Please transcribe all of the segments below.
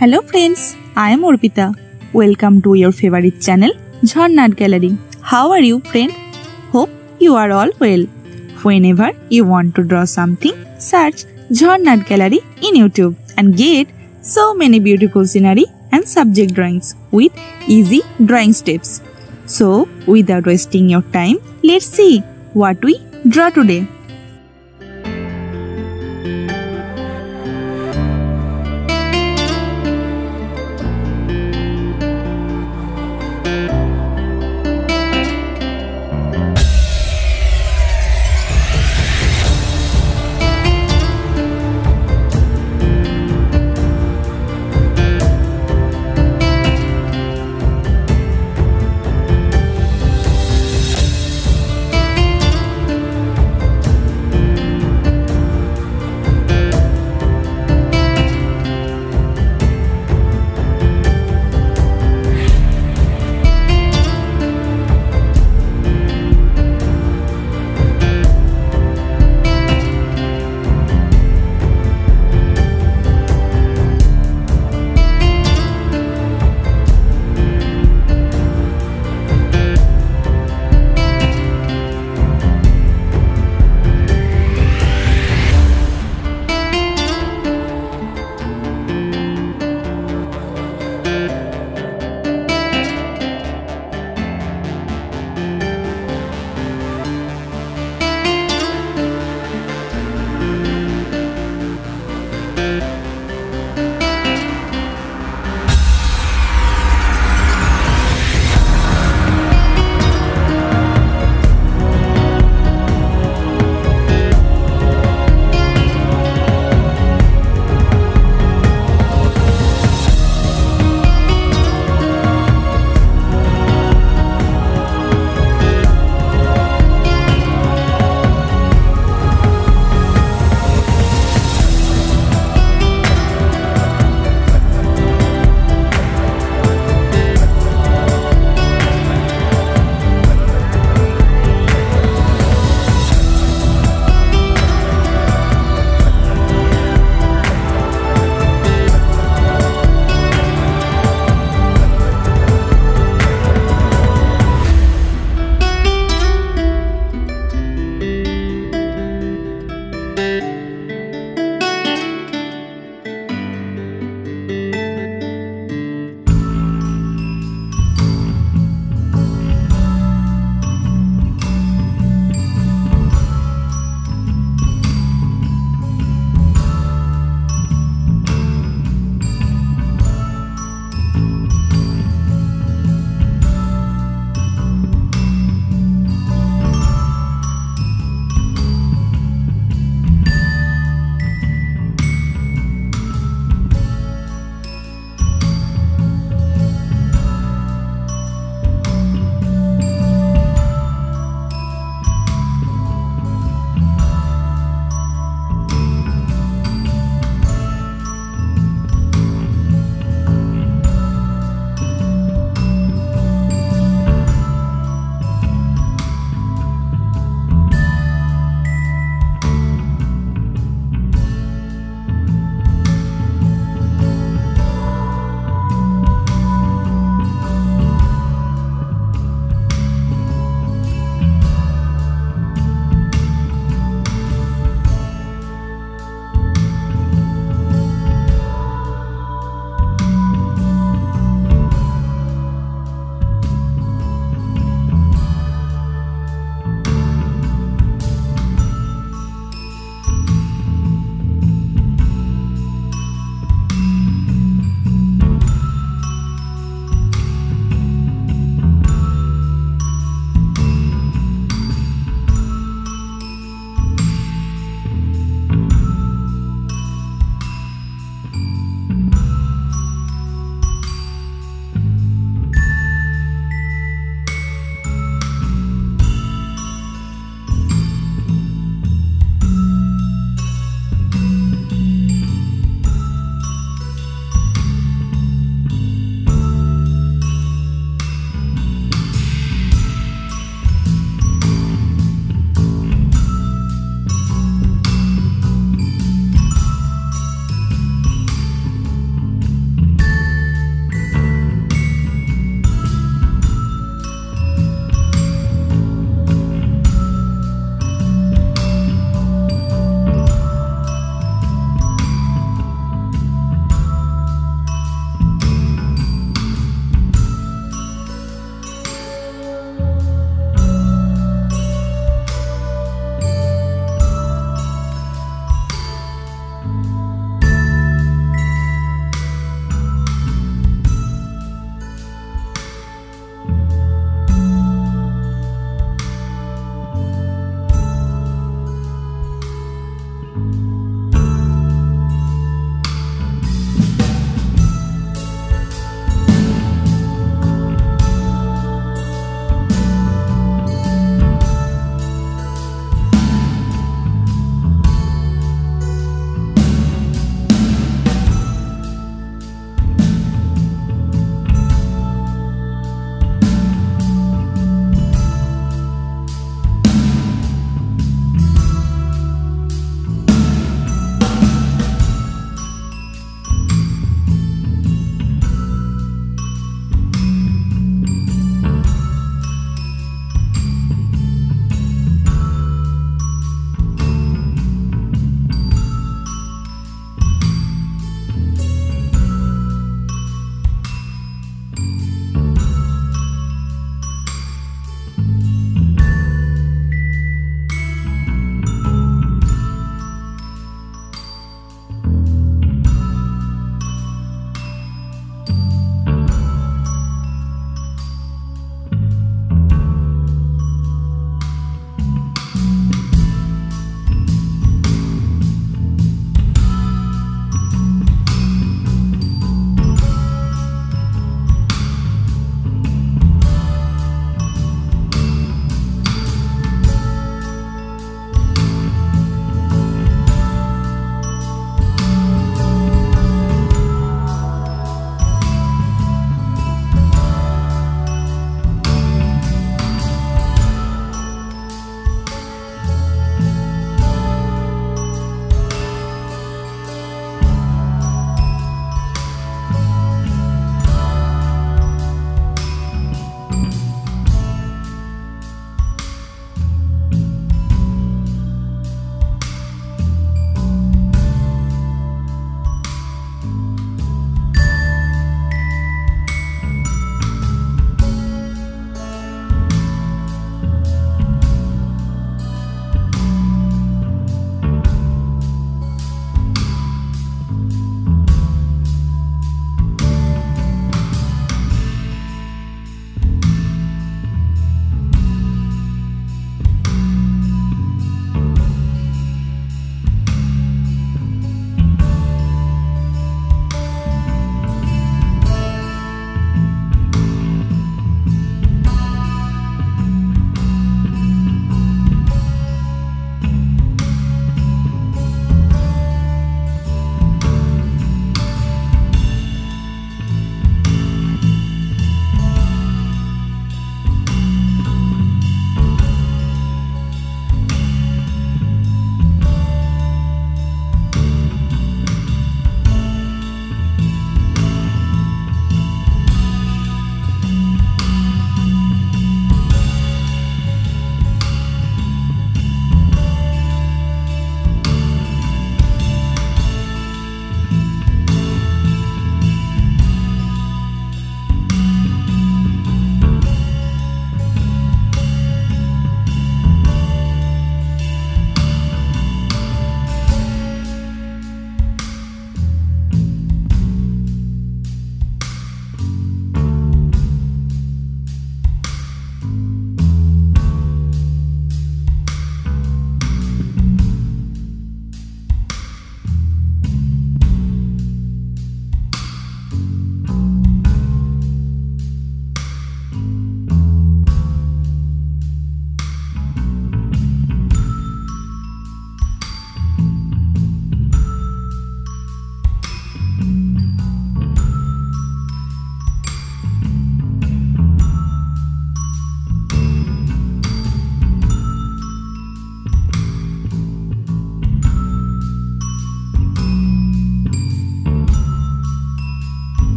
Hello friends I am Arpita welcome to your favourite channel Jharnar gallery how are you friend hope you are all well whenever you want to draw something search Jharnar gallery in YouTube and get so many beautiful scenery and subject drawings with easy drawing steps so without wasting your time let's see what we Draw today.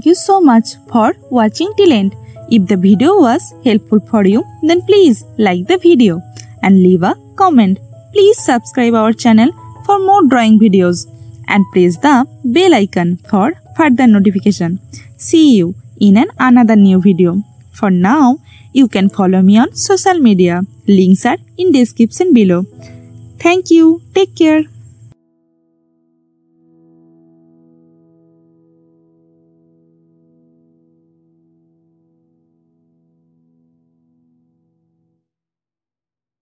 Thank you so much for watching till end. If the video was helpful for you, then please like the video and leave a comment. Please subscribe our channel for more drawing videos and press the bell icon for further notification. See you in an another new video. For now, you can follow me on social media. Links are in description below. Thank you. Take care.